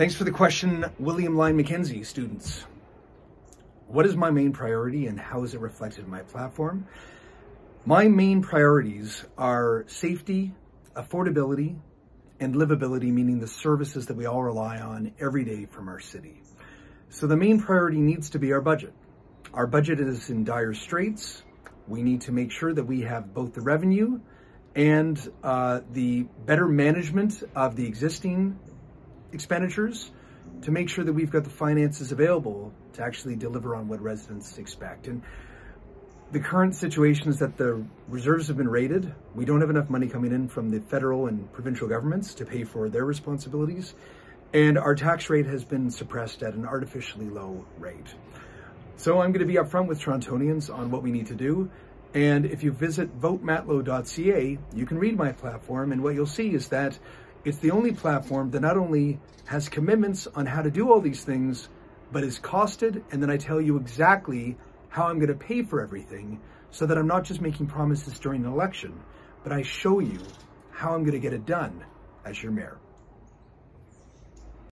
Thanks for the question, William Lyon Mackenzie, students. What is my main priority and how is it reflected in my platform? My main priorities are safety, affordability, and livability, meaning the services that we all rely on every day from our city. So the main priority needs to be our budget. Our budget is in dire straits. We need to make sure that we have both the revenue and uh, the better management of the existing expenditures to make sure that we've got the finances available to actually deliver on what residents expect. And the current situation is that the reserves have been raided. We don't have enough money coming in from the federal and provincial governments to pay for their responsibilities. And our tax rate has been suppressed at an artificially low rate. So I'm going to be upfront with Torontonians on what we need to do. And if you visit votematlow.ca, you can read my platform. And what you'll see is that it's the only platform that not only has commitments on how to do all these things, but is costed. And then I tell you exactly how I'm going to pay for everything so that I'm not just making promises during an election, but I show you how I'm going to get it done as your mayor.